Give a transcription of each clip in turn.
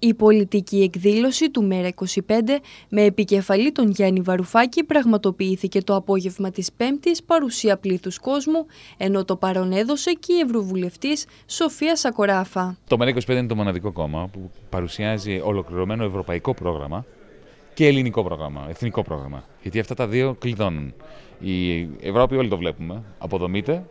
Η πολιτική εκδήλωση του ΜΕΡΑ25 με επικεφαλή τον Γιάννη Βαρουφάκη πραγματοποιήθηκε το απόγευμα της Πέμπτης παρουσία πλήθους κόσμου, ενώ το παρόν έδωσε και η Ευρωβουλευτής Σοφία Σακοράφα. Το ΜΕΡΑ25 είναι το μοναδικό κόμμα που παρουσιάζει ολοκληρωμένο ευρωπαϊκό πρόγραμμα και ελληνικό πρόγραμμα, εθνικό πρόγραμμα. Γιατί αυτά τα δύο κλειδώνουν. Η Ευρώπη όλοι το βλέπουμε, αποδομείται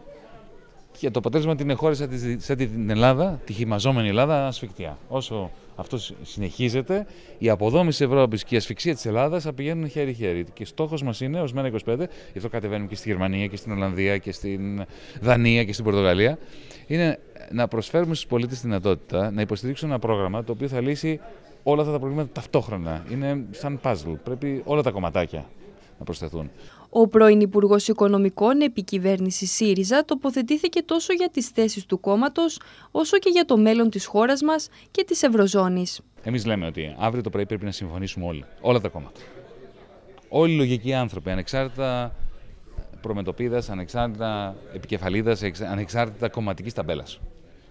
και το αποτέλεσμα την χώρε σαν την Ελλάδα, τη χυμαζόμενη Ελλάδα, ασφικτιά. Όσο αυτό συνεχίζεται, η αποδόμηση τη Ευρώπης και η ασφυξία της Ελλάδας θα πηγαίνουν χέρι-χέρι. Και στόχος μας είναι, ως 25, γι' αυτό κατεβαίνουμε και στη Γερμανία και στην Ολλανδία και στην Δανία και στην Πορτογαλία, είναι να προσφέρουμε στους πολίτες τη δυνατότητα να υποστηρίξουν ένα πρόγραμμα το οποίο θα λύσει όλα αυτά τα προβλήματα ταυτόχρονα. Είναι σαν puzzle. Πρέπει όλα τα κομματάκια να προσθεθούν. Ο πρώην Υπουργός Οικονομικών επί κυβέρνηση ΣΥΡΙΖΑ τοποθετήθηκε τόσο για τις θέσεις του κόμματος, όσο και για το μέλλον της χώρας μας και της Ευρωζώνης. Εμείς λέμε ότι αύριο το πρωί πρέπει να συμφωνήσουμε όλοι, όλα τα κόμματα. Όλοι οι λογικοί άνθρωποι, ανεξάρτητα προμετωπίδας, ανεξάρτητα επικεφαλίδας, ανεξάρτητα κομματικής ταμπέλας.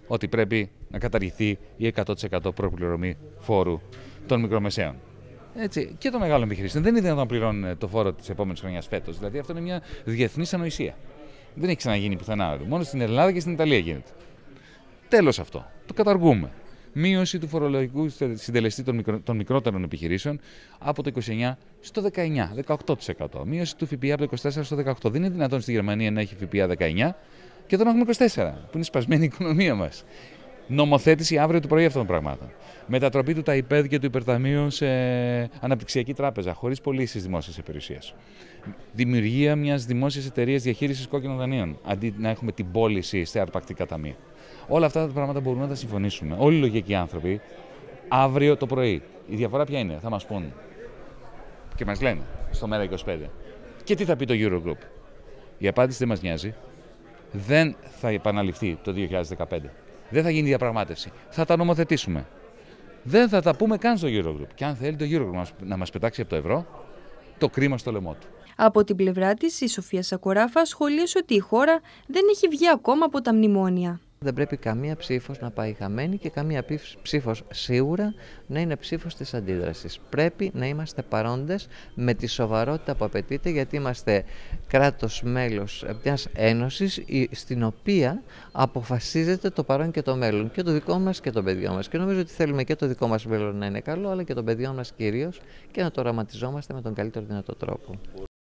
Ότι πρέπει να καταργηθεί η 100% προπληρωμή φόρου των μικρομεσαίων. Έτσι, και των μεγάλων επιχειρήσεων. Δεν είναι δυνατόν να πληρώνουν το φόρο της επόμενης χρονιάς φέτος. Δηλαδή αυτό είναι μια διεθνής ανοησία. Δεν έχει ξαναγίνει πουθενά Μόνο στην Ελλάδα και στην Ιταλία γίνεται. Τέλος αυτό. Το καταργούμε. Μείωση του φορολογικού συντελεστή των, μικρο, των μικρότερων επιχειρήσεων από το 29% στο 19%, 18%. Μείωση του ΦΠΑ από το 24% στο 18%. Δεν είναι δυνατόν στη Γερμανία να έχει ΦΠΑ 19% και εδώ να έχουμε 24%, που είναι σπασμένη η οικονομία μας νομοθέτηση αύριο το πρωί αυτών των πραγμάτων. Μετατροπή του ΤΑΙΠΕΔ και του Υπερταμείου σε αναπτυξιακή τράπεζα, χωρίς πωλήσεις δημόσιας υπηρεσίας. Δημιουργία μιας δημόσιας εταιρείας διαχείρισης κόκκινων δανείων, αντί να έχουμε την πώληση σε αρπακτικά ταμεία. Όλα αυτά τα πράγματα μπορούμε να τα συμφωνήσουμε. Όλοι οι λογικοί άνθρωποι αύριο το πρωί. Η διαφορά ποια είναι, θα μας πούν και μας λένε στο ΜΕΡΑ25. Και τι θα πει το Eurogroup; Η απάντηση δεν μας νοιάζει. Δεν θα επαναληφθεί το 2015. Δεν θα γίνει διαπραγμάτευση. Θα τα νομοθετήσουμε. Δεν θα τα πούμε καν στο Eurogroup. Και αν θέλει το Eurogroup να μα πετάξει από το ευρώ, το κρίμα στο λαιμό του. Από την πλευρά της, η Σοφία Σακοράφα σχολίασε ότι η χώρα δεν έχει βγει ακόμα από τα μνημόνια. Δεν πρέπει καμία ψήφος να πάει χαμένη και καμία ψήφος σίγουρα να είναι ψήφος της αντίδρασης. Πρέπει να είμαστε παρόντες με τη σοβαρότητα που απαιτείται γιατί είμαστε κράτος μέλος μιας ένωσης στην οποία αποφασίζεται το παρόν και το μέλλον και το δικό μας και το παιδιό μας. Και νομίζω ότι θέλουμε και το δικό μας μέλλον να είναι καλό αλλά και το παιδιό μας κυρίως και να το οραματιζόμαστε με τον καλύτερο δυνατό τρόπο.